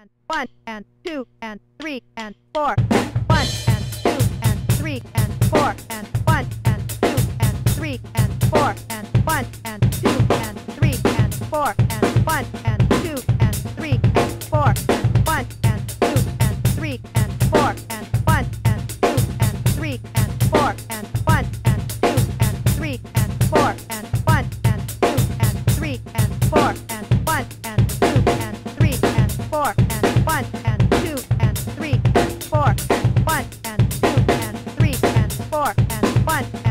and one and two and three and four and one and two and three and four and one and two and three and four and one and two and three and four and one and two and three and four and one and two and three and four. more and fun